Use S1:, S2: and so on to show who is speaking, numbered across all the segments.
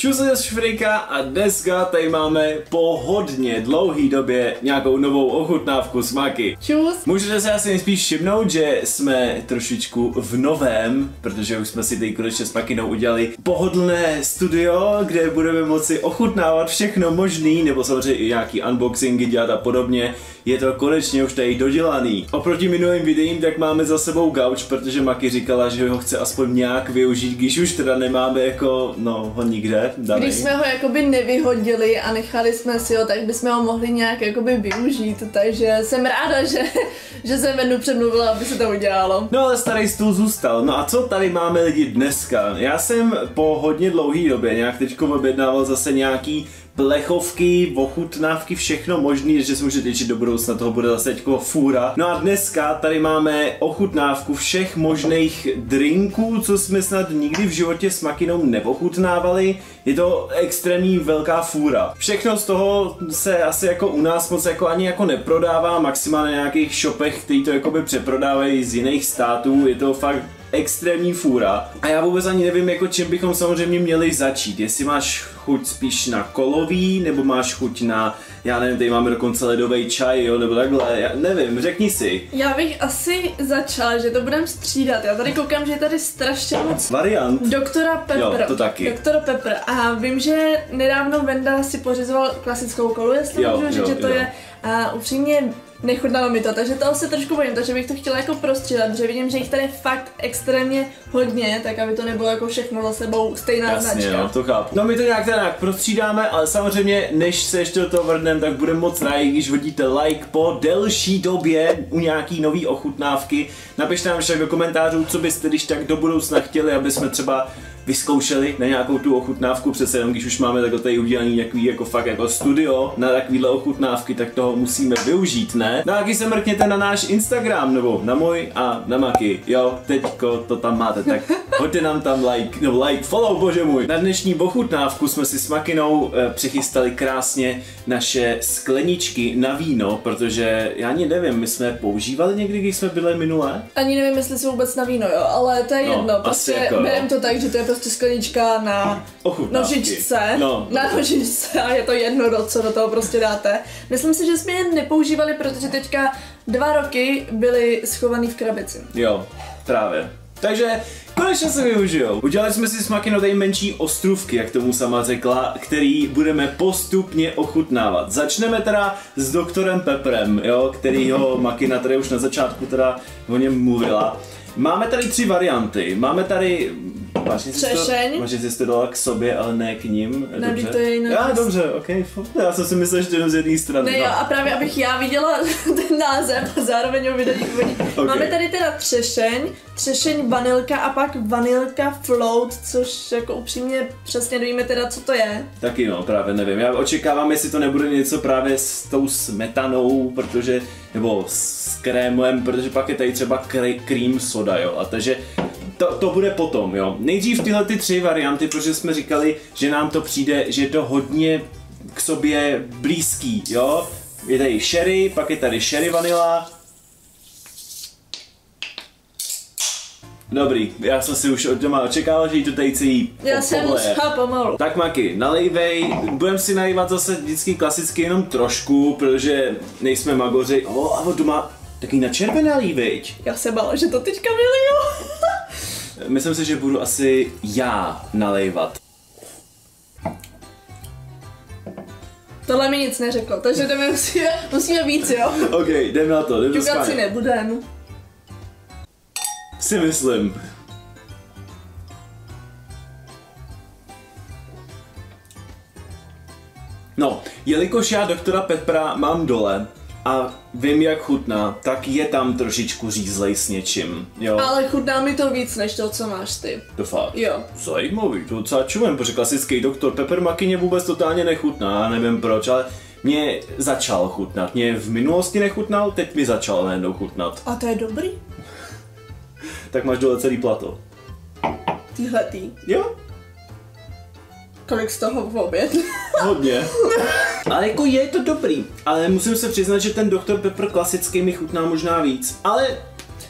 S1: Čus je Šfrika a dneska tady máme po hodně dlouhý době nějakou novou ochutnávku smaky.
S2: Čus.
S1: Můžete se asi nejspíš všimnout, že jsme trošičku v novém, protože už jsme si tady konečně s Makinou udělali pohodlné studio, kde budeme moci ochutnávat všechno možný, nebo samozřejmě i nějaký unboxingy dělat a podobně. Je to konečně už tady dodělaný. Oproti minulým videím tak máme za sebou gauč, protože Maki říkala, že ho chce aspoň nějak využít, když už teda nemáme jako, no, ho nikde daný.
S2: Když jsme ho jakoby nevyhodili a nechali jsme si ho, tak bychom ho mohli nějak jakoby využít, takže jsem ráda, že, že jsem Vendu přemluvila, aby se to udělalo.
S1: No ale starý stůl zůstal. No a co tady máme lidi dneska? Já jsem po hodně dlouhý době nějak teďko objednával zase nějaký plechovky, ochutnávky, všechno možný, že se může těšit do budoucna, toho bude zase teďko fůra. No a dneska tady máme ochutnávku všech možných drinků, co jsme snad nikdy v životě s makinou neochutnávali. Je to extrémní velká fůra. Všechno z toho se asi jako u nás moc jako ani jako neprodává, maximálně na nějakých shopech, který to jakoby přeprodávají z jiných států. Je to fakt extrémní fůra. A já vůbec ani nevím, jako čím bychom samozřejmě měli začít. Jestli máš chuť spíš na kolový, nebo máš chuť na, já nevím, tady máme dokonce ledový čaj, jo, nebo takhle, já nevím, řekni si.
S2: Já bych asi začala, že to budeme střídat. Já tady koukám, že je tady strašně moc
S1: Variant.
S2: Doktora Pepper.
S1: Jo, to taky.
S2: Doktora Pepper. A vím, že nedávno Venda si pořizoval klasickou kolu, jestli
S1: Jo,
S2: můžu říct,
S1: jo,
S2: že to
S1: jo.
S2: je. A upřímně nechutnalo mi to, takže toho se trošku bojím, takže bych to chtěla jako prostřídat, že vidím, že jich tady je fakt extrémně hodně, tak aby to nebylo jako všechno za sebou stejná
S1: Jasně,
S2: značka.
S1: no, to chápu. No my to nějak teda nějak prostřídáme, ale samozřejmě, než se ještě do toho vrhneme, tak budeme moc rádi, když hodíte like po delší době u nějaký nový ochutnávky. Napište nám však do komentářů, co byste když tak do budoucna chtěli, aby jsme třeba vyzkoušeli na nějakou tu ochutnávku, přece jenom když už máme takhle tady udělaný nějaký jako fakt jako studio na takovýhle ochutnávky, tak toho musíme využít, ne? No a když se mrkněte na náš Instagram, nebo na můj a na Maky, jo, teďko to tam máte, tak hoďte nám tam like, no like, follow, bože můj. Na dnešní ochutnávku jsme si s Makinou e, přichystali krásně naše skleničky na víno, protože já ani nevím, my jsme používali někdy, když jsme byli minulé?
S2: Ani nevím, jestli jsou vůbec na víno, jo, ale to je
S1: No,
S2: jedno. Prostě
S1: jako
S2: berem to tak, že to je prostě sklenička na
S1: Ochutnávky.
S2: nožičce.
S1: No,
S2: na nožičce a je to jedno, do co do toho prostě dáte. Myslím si, že jsme je nepoužívali, protože teďka dva roky byly schovaný v krabici.
S1: Jo, právě. Takže konečně se využijou. Udělali jsme si s tady menší ostrůvky, jak tomu sama řekla, který budeme postupně ochutnávat. Začneme teda s doktorem Peprem, jo, kterýho Makina tady už na začátku teda o něm mluvila. Máme tady tři varianty. Máme tady
S2: Třešeň.
S1: vážně jsi to dala k sobě, ale ne k ním.
S2: Ne,
S1: dobře.
S2: to je jinak.
S1: Já, dobře, ok. Já jsem si myslel, že to jenom z jedné strany.
S2: Ne,
S1: no.
S2: jo, a právě abych já viděla ten název a zároveň ho viděli oni.
S1: Ok.
S2: Máme tady teda třešeň, třešeň vanilka a pak vanilka float, což jako upřímně přesně nevíme teda, co to je.
S1: Taky no, právě nevím. Já očekávám, jestli to nebude něco právě s tou smetanou, protože, nebo s krémem, protože pak je tady třeba cream soda, jo. A takže to, to bude potom, jo. Nejdřív tyhle ty tři varianty, protože jsme říkali, že nám to přijde, že je to hodně k sobě blízký, jo. Je tady sherry, pak je tady sherry vanila. Dobrý, já jsem si už od doma očekával, že jí to tady celý
S2: Já jsem musela pomalu.
S1: Tak Maky, nalejvej, budem si nalívat zase vždycky klasicky jenom trošku, protože nejsme magoři. O, a on doma taky na červená viď?
S2: Já se bála, že to teďka vyliju.
S1: Myslím si, že budu asi já nalejvat.
S2: Tohle mi nic neřeklo, takže jdeme musíme, musíme víc, jo.
S1: OK, jdem na to, jdem to
S2: Ťukat si nebudem.
S1: Si myslím. No, jelikož já doktora Petra mám dole a vím, jak chutná, tak je tam trošičku řízlej s něčím, jo.
S2: Ale chutná mi to víc, než to, co máš ty.
S1: To fakt.
S2: Jo.
S1: Zajímavý, to docela čumem, protože klasický doktor Pepper Makyně vůbec totálně nechutná, já nevím proč, ale mě začal chutnat. Mě v minulosti nechutnal, teď mi začal najednou chutnat.
S2: A to je dobrý?
S1: Tak máš dole celý plato.
S2: Týhletý.
S1: Jo,
S2: Kolik z toho v oběd?
S1: Hodně. ale jako je to dobrý, ale musím se přiznat, že ten doktor Pepper klasický mi chutná možná víc, ale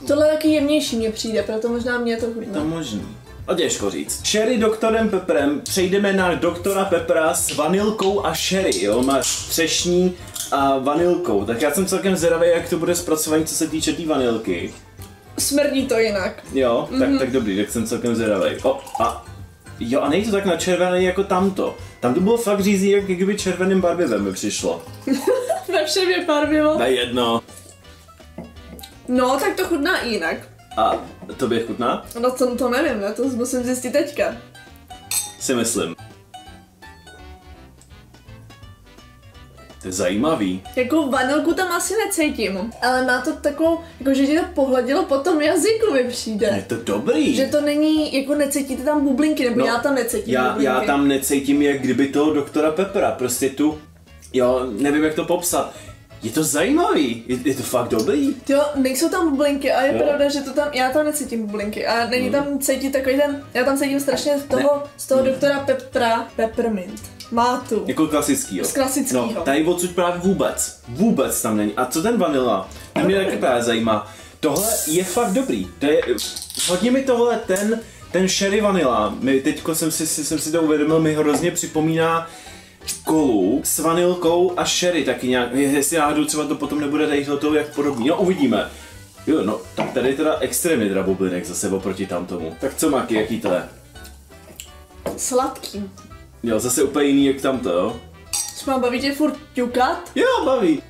S2: Tohle je taky jemnější mě přijde, proto možná mě to
S1: to
S2: chutná.
S1: možný. A těžko říct. Sherry doktorem Pepperem, přejdeme na doktora Peppera s vanilkou a sherry, jo, má třešní a vanilkou. Tak já jsem celkem zvědavý, jak to bude zpracování, co se týče té tý vanilky.
S2: Smrdí to jinak.
S1: Jo, tak, mm-hmm. tak dobrý, tak jsem celkem zvědavý. O, a Jo, a není to tak na červený jako tamto. Tam to bylo fakt řízí, jak kdyby červeným barvivem mi přišlo.
S2: Ve všem je barvivo.
S1: Na jedno.
S2: No, tak to chutná i jinak.
S1: A to by chutná?
S2: No to, to nevím, ne? to musím zjistit teďka.
S1: Si myslím. To je zajímavý.
S2: Jako vanilku tam asi necítím, ale má to takovou, jako že ti to pohladilo po tom jazyku mi přijde.
S1: Je to dobrý.
S2: Že to není, jako necítíte tam bublinky, nebo no, já tam necítím
S1: já,
S2: bublinky.
S1: já tam necítím, jak kdyby toho doktora Peppera, prostě tu, jo, nevím jak to popsat. Je to zajímavý, je, je to fakt dobrý.
S2: Jo, nejsou tam bublinky a je jo. pravda, že to tam, já tam necítím bublinky a není hmm. tam cítit takový ten, já tam cítím strašně z toho, ne. z toho hmm. doktora Peppera Peppermint. Má tu.
S1: Jako klasický, jo.
S2: Z klasického.
S1: No, tady odsud právě vůbec. Vůbec tam není. A co ten vanila? To mě taky právě zajímá. Tohle je fakt dobrý. To je, hodně mi tohle ten, ten sherry vanila, my teďko jsem si, jsem si to uvědomil, mi hrozně připomíná kolu s vanilkou a sherry taky nějak, jestli náhodou třeba to potom nebude tady toho jak podobný, no uvidíme. Jo, no, tak tady je teda extrémně teda bublinek zase oproti tamtomu. Tak co Maki, jaký to je?
S2: Sladký.
S1: Jo, zase úplně jiný jak tamto, jo?
S2: Třeba baví tě furt ťukat?
S1: Jo, baví.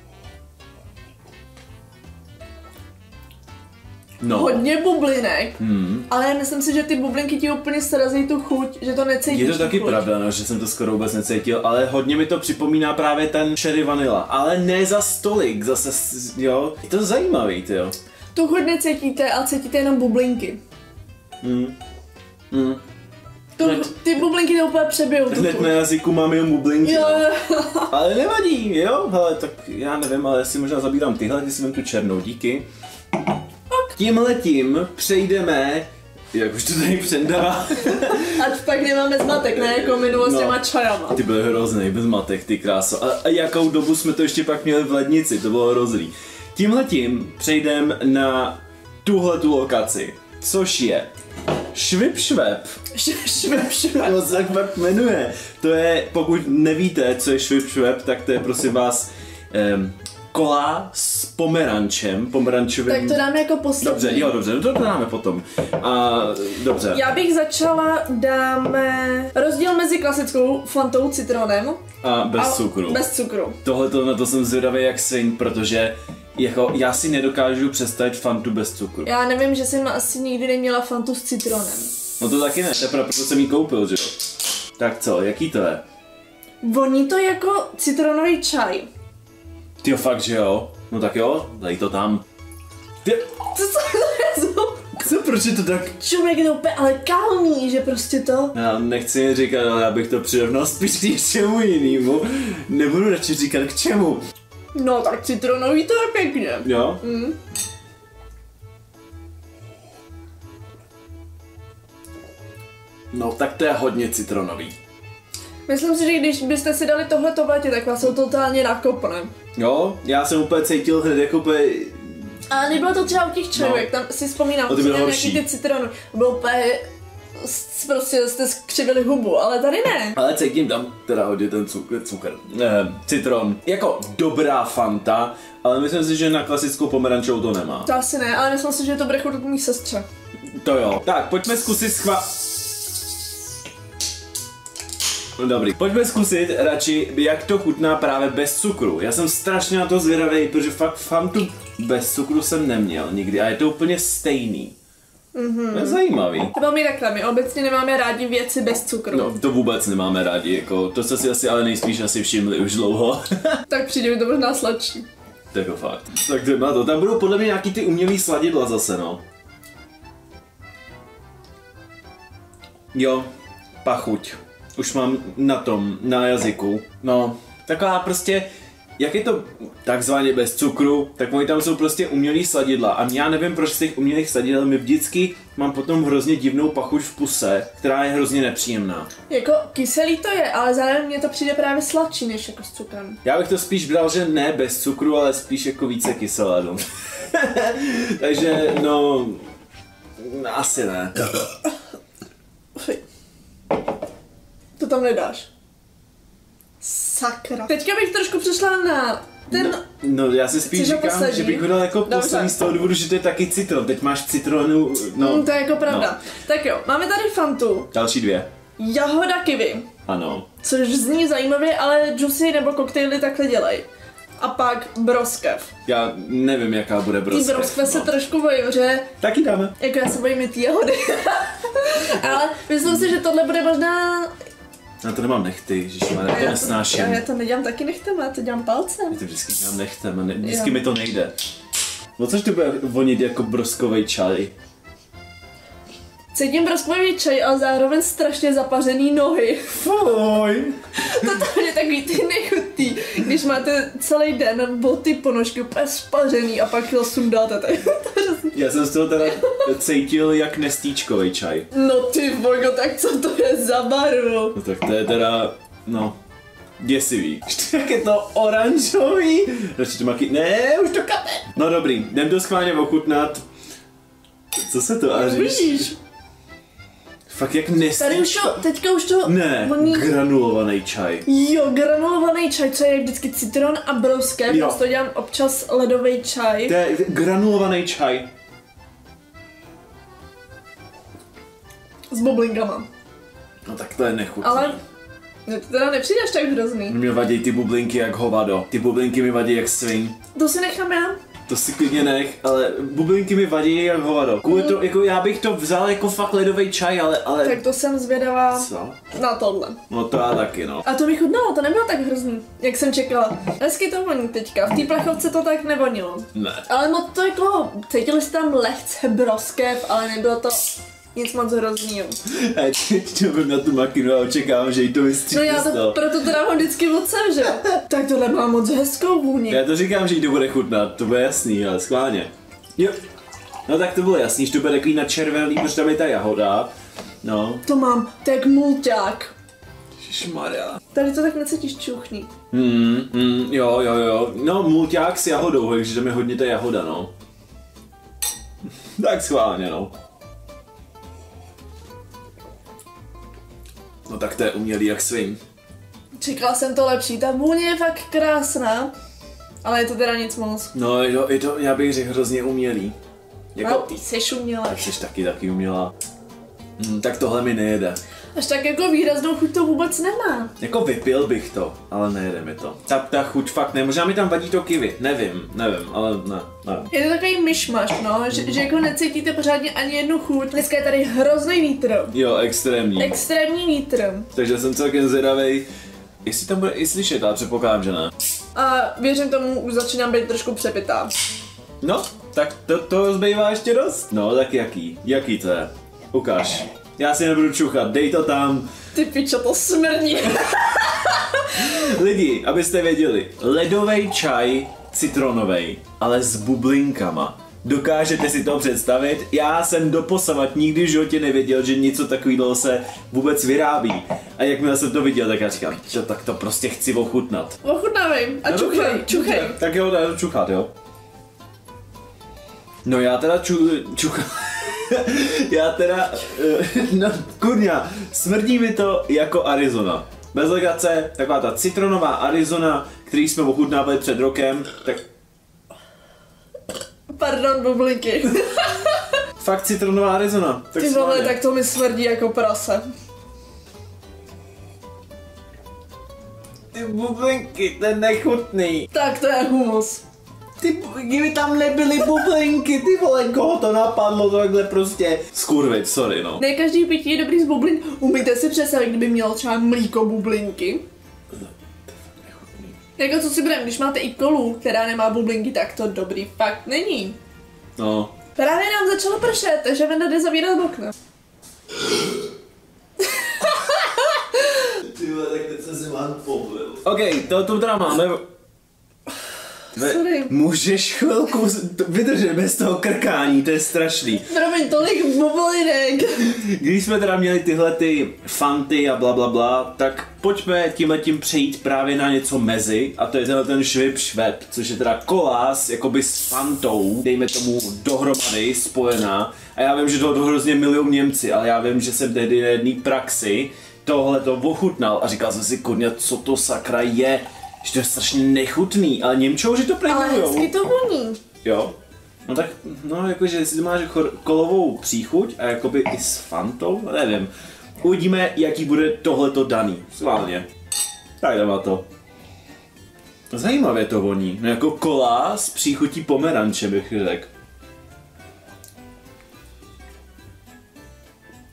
S2: No. Hodně bublinek, hmm. ale myslím si, že ty bublinky ti úplně srazí tu chuť, že to necítíš.
S1: Je to taky chuť. pravda, no, že jsem to skoro vůbec necítil, ale hodně mi to připomíná právě ten cherry vanilla, ale ne za stolik, zase, jo, je to zajímavý, ty jo.
S2: Tu chuť necítíte a cítíte jenom bublinky.
S1: Hmm. Hmm.
S2: To, hned, ty bublinky to úplně přebijou.
S1: Hned na jazyku mám jenom bublinky.
S2: Jo,
S1: jo. ale nevadí, jo? Hele, tak já nevím, ale si možná zabírám tyhle, ty si tu černou, díky. Tímhle tím přejdeme jak už to tady předává.
S2: Ať pak nemáme zmatek, ne? Jako minulost no, s těma čajama.
S1: Ty byly hrozný, bez matek, ty kráso. A, a, jakou dobu jsme to ještě pak měli v lednici, to bylo hrozný. Tímhle tím přejdeme na tuhle tu lokaci, což je Švip švep.
S2: Švip švep.
S1: To se tak jmenuje. To je, pokud nevíte, co je švip švep, tak to je prosím vás um, kola s pomerančem, pomerančovým...
S2: Tak to dáme jako poslední.
S1: Dobře, jo, dobře, no to dáme potom. A, dobře.
S2: Já bych začala, dáme rozdíl mezi klasickou fantou citronem
S1: a bez a cukru.
S2: Bez cukru.
S1: Tohle to, na to jsem zvědavý jak syn, protože jako, já si nedokážu představit fantu bez cukru.
S2: Já nevím, že jsem asi nikdy neměla fantu s citronem.
S1: No to taky ne, teprve proto jsem ji koupil, že jo. Tak co, jaký to je?
S2: Voní to jako citronový čaj.
S1: Ty fakt, že jo? No tak jo, dej to tam.
S2: Ty... Co, je
S1: Co, proč je to tak?
S2: Člověk je to úplně ale kalmý, že prostě to...
S1: Já nechci říkat, ale já bych to přirovnal spíš k něčemu jinému. Nebudu radši říkat k čemu.
S2: No tak citronový to je pěkně.
S1: Jo? Mm. No tak to je hodně citronový.
S2: Myslím si, že když byste si dali tohle to tak vás to totálně nakopne.
S1: Jo, já jsem úplně cítil hned jako úplně...
S2: Ale nebylo to třeba u těch čajovek, no. tam si vzpomínám,
S1: že
S2: nějaký ty citrony, bylo úplně prostě jste skřivili hubu, ale tady ne.
S1: Ale cítím tam teda hodně ten cukr, cukr, eh, citron. Jako dobrá Fanta, ale myslím si, že na klasickou pomerančovou to nemá.
S2: To asi ne, ale myslím si, že to bude chutnat mý sestře.
S1: To jo. Tak, pojďme zkusit schva... No dobrý, pojďme zkusit radši, jak to chutná právě bez cukru. Já jsem strašně na to zvědavý, protože fakt Fantu bez cukru jsem neměl nikdy a je to úplně stejný. Mm-hmm. To je zajímavý.
S2: To mi takhle, my obecně nemáme rádi věci bez cukru.
S1: No, to vůbec nemáme rádi, jako, to jste si asi ale nejspíš asi všimli už dlouho.
S2: tak přijde mi to možná sladší.
S1: To jako fakt. Tak to má to. Tam budou podle mě nějaký ty umělý sladidla zase, no. Jo, pachuť. Už mám na tom, na jazyku. No, taková prostě jak je to takzvaně bez cukru, tak oni tam jsou prostě umělý sladidla a já nevím proč z těch umělých sladidel mi vždycky mám potom hrozně divnou pachuť v puse, která je hrozně nepříjemná.
S2: Jako kyselý to je, ale zároveň mně to přijde právě sladší než jako s cukrem.
S1: Já bych to spíš bral, že ne bez cukru, ale spíš jako více kyselé. No. Takže no, asi ne.
S2: To tam nedáš. Sakra. Teďka bych trošku přešla na ten...
S1: No, no já si spíš říkám,
S2: poslední?
S1: že bych ho dal jako
S2: Dobře.
S1: poslední z toho důvodu, že to je taky citron. Teď máš citronu, no.
S2: Mm, to je jako pravda.
S1: No.
S2: Tak jo, máme tady Fantu,
S1: Další dvě.
S2: jahoda kiwi,
S1: Ano.
S2: což zní zajímavě, ale juicy nebo koktejly takhle dělej. A pak broskev.
S1: Já nevím, jaká bude
S2: Tý
S1: broskev.
S2: broskev se
S1: no.
S2: trošku bojím, že
S1: Taky dáme.
S2: jako já se bojím i ty jahody. ale myslím si, že tohle bude možná...
S1: Já to nemám nechty, ježišmarja, já to
S2: já,
S1: nesnáším.
S2: já, to nedělám taky nechtem, já to dělám palcem.
S1: Já to vždycky dělám nechtem ne, vždycky
S2: Jo.
S1: mi to nejde. No což to bude vonit jako broskový čaj?
S2: Cítím broskový čaj, ale zároveň strašně zapařený nohy.
S1: Fuj.
S2: To je takový ty nechutný, když máte celý den boty, ponožky úplně spařený a pak to sundáte. Tak.
S1: Já jsem z toho teda cítil jak nestíčkový čaj.
S2: No ty vogo, tak co to je za barvu?
S1: No tak to je teda, no, děsivý. Jak je to oranžový? Radši to maky... Ne, už to kape. No dobrý, jdem to schválně ochutnat. Co se to aříš?
S2: Vidíš?
S1: Fakt jak nestíčko...
S2: Tady už to, teďka už to
S1: Ne,
S2: voní...
S1: granulovaný čaj.
S2: Jo, granulovaný čaj, co je vždycky citron a broskev,
S1: Jo.
S2: to dělám občas ledový čaj.
S1: To je granulovaný čaj.
S2: S bublinkama.
S1: No tak to je nechutný.
S2: Ale mně to teda nepřijde až tak hrozný.
S1: Mě vadí ty bublinky jak hovado. Ty bublinky mi vadí jak svin.
S2: To si nechám já.
S1: To si klidně nech, ale bublinky mi vadí jak hovado. Kvůli to, jako já bych to vzal jako fakt ledový čaj, ale, ale...
S2: Tak to jsem zvědavá
S1: Co?
S2: na tohle.
S1: No to já taky, no.
S2: A to mi chutnalo, to nebylo tak hrozný, jak jsem čekala. Hezky to voní teďka, v té plechovce to tak nevonilo.
S1: Ne.
S2: Ale moc to jako, cítili jste tam lehce broskev, ale nebylo to nic moc hroznýho.
S1: A teď to na tu makinu a očekávám, že jí to
S2: No
S1: vystříhne
S2: já to,
S1: toho.
S2: proto to dávám vždycky sebe, že? Tak tohle má moc hezkou vůni.
S1: Já to říkám, že jí to bude chutnat, to bude jasný, ale schválně. Jo. No tak to bylo jasný, že to bude takový načervený, protože tam je ta jahoda. No.
S2: To mám, to je jak mulťák.
S1: Ježišmarja.
S2: Tady to tak necítíš čuchný.
S1: Hmm, hmm, jo, jo, jo. No, mulťák s jahodou, takže tam je hodně ta jahoda, no. tak schválně, no. No tak to je umělý jak svin.
S2: Čekala jsem to lepší, ta vůně je fakt krásná. Ale je to teda nic moc.
S1: No, je to, je to já bych řekl hrozně umělý.
S2: No,
S1: Jako,
S2: ty jsi uměla.
S1: tak jsi taky taky umělá. Hmm, tak tohle mi nejede.
S2: Až tak jako výraznou chuť to vůbec nemá.
S1: Jako vypil bych to, ale nejede mi to. Ta, ta chuť fakt ne, možná mi tam vadí to kiwi, nevím, nevím, ale ne, ne.
S2: Je to takový myšmaš, no, že, že jako necítíte pořádně ani jednu chuť. Dneska je tady hrozný vítr.
S1: Jo, extrémní.
S2: Extrémní vítr.
S1: Takže jsem celkem zvědavej, jestli tam bude i slyšet, ale předpokládám, že ne.
S2: A věřím tomu, už začínám být trošku přepitá.
S1: No, tak to, to zbývá ještě dost. No, tak jaký? Jaký to je? Ukáž. Já si nebudu čuchat, dej to tam.
S2: Ty pičo, to smrdí.
S1: Lidi, abyste věděli, ledový čaj citronový, ale s bublinkama. Dokážete si to představit? Já jsem doposavat nikdy v životě nevěděl, že něco takového se vůbec vyrábí. A jakmile jsem to viděl, tak já říkám, čo, tak to prostě chci ochutnat.
S2: Ochutnávej a
S1: No
S2: čuchej,
S1: dobře,
S2: čuchej.
S1: Tak jo, dá čuchat, jo. No já teda ču, čuchám. já teda, eh, no kurňa, smrdí mi to jako Arizona. Bez legace, taková ta citronová Arizona, který jsme ochutnávali před rokem, tak
S2: Pardon, bublinky.
S1: fakt citronová Arizona. Tak
S2: Ty vole, tak to mi smrdí jako prase.
S1: Ty bublinky, to je nechutný.
S2: Tak to je humus.
S1: Ty, kdyby tam nebyly bublinky, ty vole, koho to napadlo takhle prostě. Skurvit, sorry no.
S2: Ne každý pití je dobrý z bublin. Umíte si představit, kdyby měl třeba mlíko bublinky? Jako co si budeme, když máte i kolu, která nemá bublinky, tak to dobrý fakt není.
S1: No,
S2: Právě nám začalo pršet, takže Venda jde zavírat okna.
S1: Ty vole, tak teď jsem si vám poblil. OK, to tu teda máme. Tve-
S2: Sorry.
S1: Můžeš chvilku vydržet bez toho krkání, to je strašný.
S2: Promiň, tolik bubolinek.
S1: Když jsme teda měli tyhle ty fanty a bla bla bla, tak pojďme tímhle tím přejít právě na něco mezi a to je tenhle ten švip švep, což je teda kolás jakoby s fantou, dejme tomu dohromady spojená a já vím, že to hrozně milion Němci, ale já vím, že jsem tehdy na jedné praxi tohle to ochutnal a říkal jsem si, kurňa, co to sakra je, že to je strašně nechutný, ale Němčouři to
S2: Ale hezky to voní.
S1: Jo. No tak, no jakože jestli to máš chor- kolovou příchuť a jakoby i s fantou, no nevím. Uvidíme, jaký bude tohleto daný, sválně. Tak jdeme na to. Zajímavě to voní, no jako kola s příchutí pomeranče bych řekl.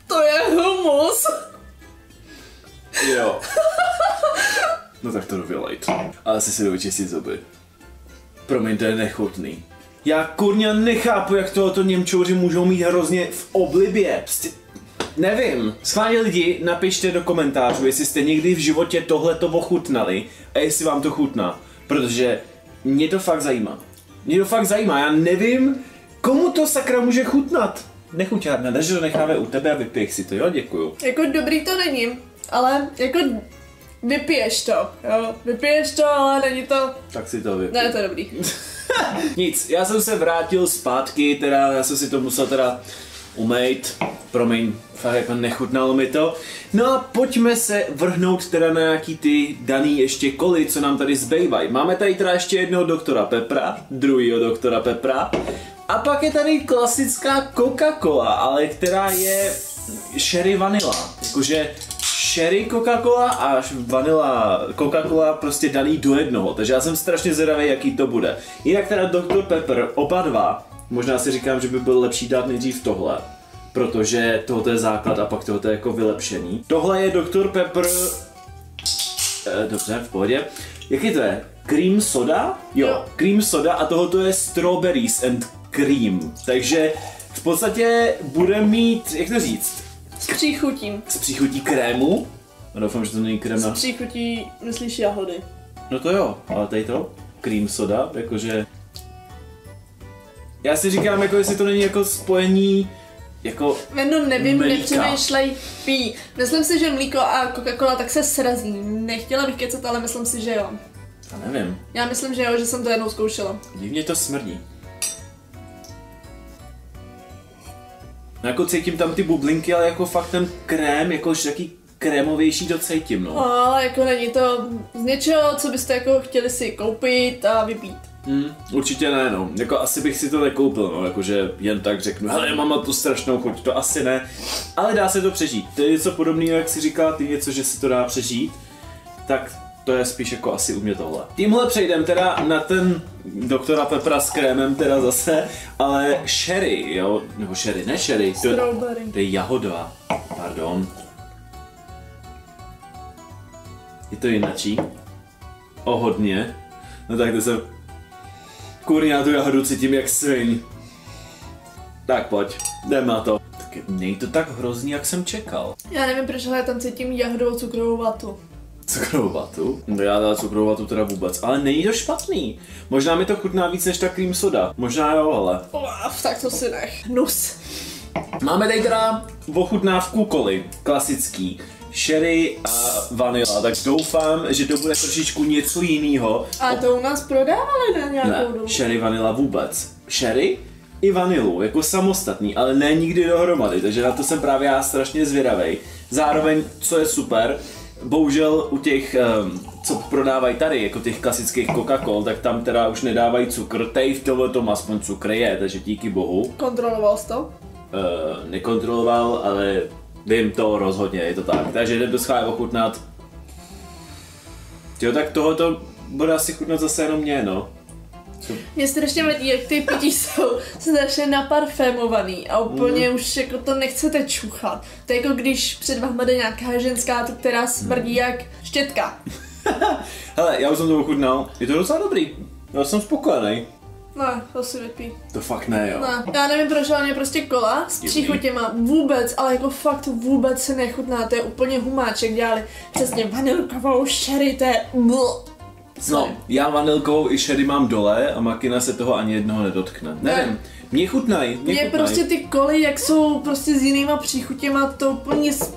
S2: To je humus.
S1: Jo. No tak to dovylejt. Ale si si jdu vyčistit zuby. Promiň, to je nechutný. Já kurňa nechápu, jak tohoto Němčouři můžou mít hrozně v oblibě. Prostě, nevím. Schválně lidi, napište do komentářů, jestli jste někdy v životě tohleto ochutnali a jestli vám to chutná. Protože mě to fakt zajímá. Mě to fakt zajímá, já nevím, komu to sakra může chutnat. Nechuťárna, takže to necháme u tebe a vypěch si to, jo? Děkuju.
S2: Jako dobrý to není, ale jako vypiješ to, jo. Vypiješ to, ale není to,
S1: Tak si to vypij.
S2: ne, to je dobrý.
S1: Nic, já jsem se vrátil zpátky, teda já jsem si to musel teda umejt, promiň, fakt jako nechutnalo mi to. No a pojďme se vrhnout teda na nějaký ty daný ještě koly, co nám tady zbývají. Máme tady teda ještě jednoho doktora Pepra, druhýho doktora Pepra, a pak je tady klasická Coca-Cola, ale která je sherry vanilla, jakože sherry Coca-Cola a vanila Coca-Cola prostě daný do jednoho, takže já jsem strašně zvědavý, jaký to bude. Jinak teda Dr. Pepper, oba dva, možná si říkám, že by byl lepší dát nejdřív tohle, protože tohle je základ a pak tohle je jako vylepšení. Tohle je Dr. Pepper, eh, dobře, v pohodě. Jaký to je? Cream soda? Jo, cream soda a tohoto je strawberries and cream, takže v podstatě bude mít, jak to říct,
S2: příchutím.
S1: s příchutí krému. No doufám, že to není krém
S2: S
S1: na...
S2: příchutí, myslíš jahody.
S1: No to jo, ale tady to, cream soda, jakože... Já si říkám, jako jestli to není jako spojení, jako...
S2: No nevím,
S1: Mlíka.
S2: nepřemýšlej, pí. Myslím si, že mlíko a Coca-Cola tak se srazí. Nechtěla bych kecat, ale myslím si, že jo.
S1: Já nevím,
S2: Já myslím, že jo, že jsem to jednou zkoušela.
S1: divně to smrdí. No jako cítím tam ty bublinky, ale jako fakt ten krém, jakož taký krémovější to cítím, no.
S2: No, ale jako není to z něčeho, co byste jako chtěli si koupit a vypít.
S1: Hmm, určitě ne, no. Jako asi bych si to nekoupil, no. Jakože jen tak řeknu, hele, mám tu strašnou chuť, to asi ne. Ale dá se to přežít. To je něco podobného, jak si říkal ty něco, že si to dá přežít. Tak to je spíš jako asi u mě tohle. Tímhle přejdem teda na ten doktora Pepra s krémem teda zase, ale sherry, jo, nebo sherry, ne sherry, to, to je jahoda, pardon. Je to jinačí? O hodně. No tak to jsem... Kurňa, já tu jahodu cítím jak svin. Tak pojď, jdem na to. Tak není to tak hrozný, jak jsem čekal.
S2: Já nevím, proč, ale já tam cítím jahodovou cukrovou vatu.
S1: Cukrovou vatu? No já dám cukrovou vatu teda vůbec, ale není to špatný. Možná mi to chutná víc než ta cream soda. Možná jo, ale.
S2: Uf, tak to si nech. Nus.
S1: Máme tady teda ochutnávku koly, klasický. Sherry a vanila, tak doufám, že to bude trošičku něco jiného.
S2: A to u nás prodávali na nějakou
S1: Ne,
S2: dobu.
S1: sherry vanila vůbec. Sherry i vanilu, jako samostatný, ale ne nikdy dohromady, takže na to jsem právě já strašně zvědavej. Zároveň, co je super, bohužel u těch, um, co prodávají tady, jako těch klasických Coca-Col, tak tam teda už nedávají cukr, tady v tomhle tom aspoň cukr je, takže díky bohu.
S2: Kontroloval jsi to?
S1: Uh, nekontroloval, ale vím to rozhodně, je to tak. Takže jdem to schválně ochutnat. Jo, tak tohoto bude asi chutnat zase jenom mě, no.
S2: Mě strašně vadí, jak ty pití jsou strašně naparfémovaný a úplně mm. už jako to nechcete čuchat. To je jako když před váma jde nějaká ženská, která smrdí jak štětka.
S1: Hele, já už jsem to ochutnal, je to docela dobrý. Já jsem spokojený.
S2: Ne, to si vypí.
S1: To fakt ne, jo.
S2: Ne, já nevím proč, ale mě prostě kola s příchutěma vůbec, ale jako fakt vůbec se nechutná, to je úplně humáček, dělali přesně vanilkovou sherry, to je bl.
S1: No, já vanilkovou i sherry mám dole a makina se toho ani jednoho nedotkne. Nevím, mně chutnají, mě
S2: Mně
S1: chutnají.
S2: prostě ty koly, jak jsou prostě s jinýma příchutěma, to úplně s...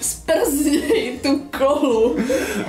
S2: sprzděj tu kolu.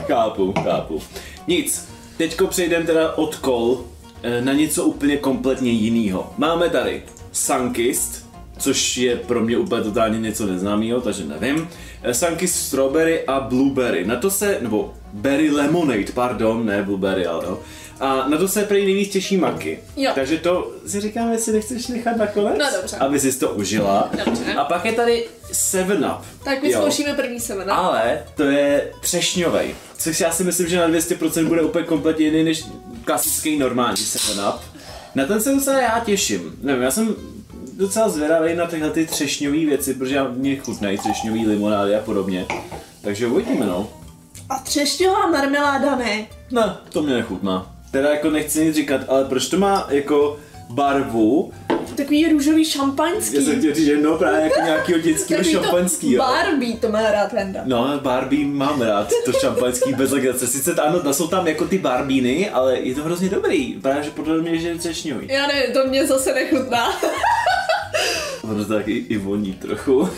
S1: Chápu, chápu. Nic, teďko přejdeme teda od kol eh, na něco úplně kompletně jiného. Máme tady Sunkist, což je pro mě úplně totálně něco neznámého, takže nevím. Eh, Sunkist strawberry a blueberry. Na to se, nebo berry lemonade, pardon, ne blueberry, ale jo. A na to se prý nejvíc těší Maky.
S2: Jo.
S1: Takže to si říkám, jestli nechceš nechat nakonec,
S2: No dobře.
S1: aby si to užila.
S2: Dobře.
S1: A pak je tady 7 Up.
S2: Tak
S1: Jo.
S2: vyzkoušíme první semen.
S1: Ale to je třešňovej, což já si myslím, že na 200% bude úplně kompletně jiný než klasický normální 7 Up. Na ten se docela já těším. Nevím, já jsem docela zvědavý na tyhle ty třešňové věci, protože já mě chutnají třešňový limonády a podobně. Takže uvidíme no.
S2: A třešňová marmeláda ne.
S1: Ne, to mě nechutná. Teda jako nechci nic říkat, ale proč to má jako barvu?
S2: Takový růžový šampaňský.
S1: Já jsem chtěl říct, že no právě jako nějakého dětského
S2: Takový to. Barbie to má rád Venda.
S1: No, Barbie mám rád, to šampaňský bez legrace. Sice ano, jsou tam jako ty Barbíny, ale je to hrozně dobrý. Právě, že podle mě, že je třešňový.
S2: Já ne, to mě zase nechutná.
S1: Ono to taky i voní trochu.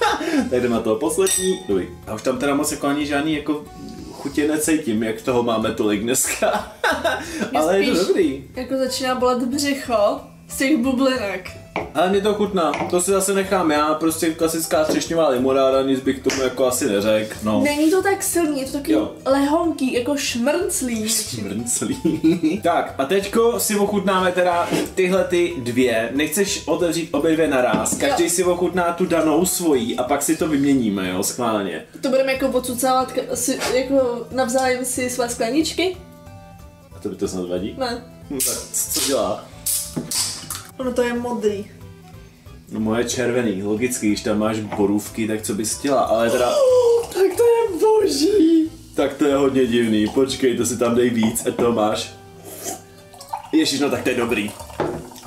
S1: tak jdeme na to poslední. Dobrý. A už tam teda moc jako ani žádný jako chutě necítím, jak toho máme tolik dneska. ale je to dobrý.
S2: jako začíná bolet břicho z těch bublinek.
S1: Ale mě to chutná, to si zase nechám já, prostě klasická třešňová limonáda, nic bych tomu jako asi neřekl, no.
S2: Není to tak silný, je to takový
S1: Jo.
S2: lehonký, jako šmrnclý.
S1: Mrnclí. tak a teďko si ochutnáme teda tyhle ty dvě. Nechceš otevřít obě dvě naraz. Každý
S2: Jo.
S1: si ochutná tu danou svojí a pak si to vyměníme, jo, schválně.
S2: To budeme jako odsucávat jako navzájem si své skleničky?
S1: A to by to snad vadí?
S2: Ne.
S1: Hm, tak co dělá?
S2: Ono to je modrý.
S1: No moje červený, logicky, když tam máš borůvky, tak co bys chtěla, ale teda...
S2: Tak to je boží.
S1: Tak to je hodně divný, počkej, to si tam dej víc, ať to máš. Ježiš, no tak to je dobrý.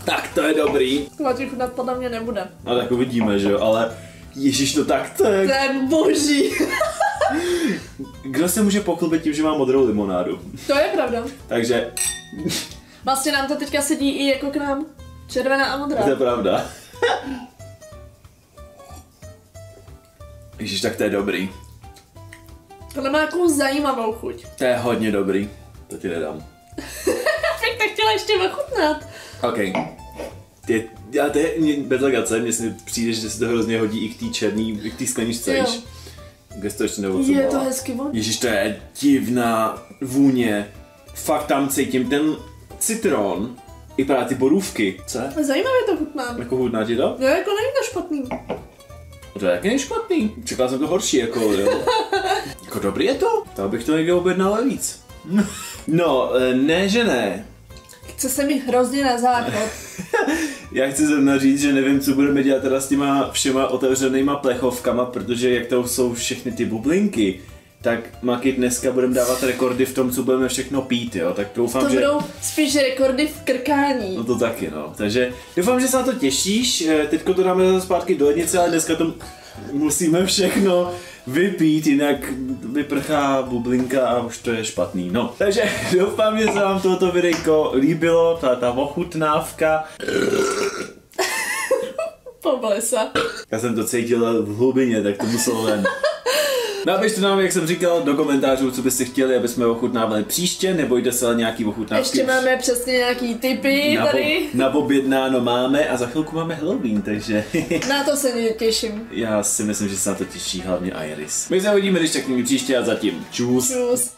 S1: Tak to je dobrý.
S2: Tohle chutnat podle mě nebude.
S1: No tak uvidíme, že jo, ale Ježiš, no tak to je...
S2: To je boží.
S1: Kdo se může pochlubit tím, že má modrou limonádu?
S2: to je pravda.
S1: Takže,
S2: Vlastně nám to teďka sedí i jako k nám. Červená a modrá.
S1: to je pravda. Ježiš, tak to je dobrý.
S2: Tohle má takovou zajímavou chuť.
S1: To je hodně dobrý. To ti nedám.
S2: Jak to chtěla ještě ochutnat.
S1: OK. Ty, já to je bez legace, mně si přijde, že se to hrozně hodí i k té černý, i k té skleničce,
S2: Jo.
S1: víš? Kde jsi to ještě
S2: Je to hezky voní.
S1: Ježiš, to je divná vůně. Fakt tam cítím ten citron, i právě ty borůvky. Co je?
S2: Zajímavě to chutná.
S1: Jako chutná ti to?
S2: Jo, jako není to špatný.
S1: To je není špatný. Čekal jsem to horší, jako, jo. jako dobrý je to. To bych to někde objednal víc. No, eh, ne, že ne.
S2: Chce se mi hrozně na záchod.
S1: Já chci zrovna říct, že nevím, co budeme dělat teda s těma všema otevřenýma plechovkama, protože jak to jsou všechny ty bublinky, tak Maky dneska budeme dávat rekordy v tom, co budeme všechno pít, jo. Tak doufám,
S2: To
S1: že...
S2: budou spíš rekordy v krkání.
S1: No to taky, no. Takže doufám, že se na to těšíš. Eh, Teďko to dáme zase zpátky do lednice, ale dneska to musíme všechno vypít, jinak vyprchá bublinka a už to je špatný. No, takže doufám, že se vám tohoto videjko líbilo, ta, ta ochutnávka.
S2: Poblesa.
S1: Já jsem to cítil v hlubině, tak to muselo ven. Napište nám, jak jsem říkal, do komentářů, co byste chtěli, aby jsme ochutnávali příště, nebo jde se nějaký ochutnávky.
S2: Ještě máme přesně nějaký typy
S1: na,
S2: tady.
S1: na objednáno máme a za chvilku máme Halloween, takže
S2: Na to se těším.
S1: já si myslím, že se na to těší hlavně Iris. My se uvidíme, když tak příště a zatím. Čus.
S2: Čus.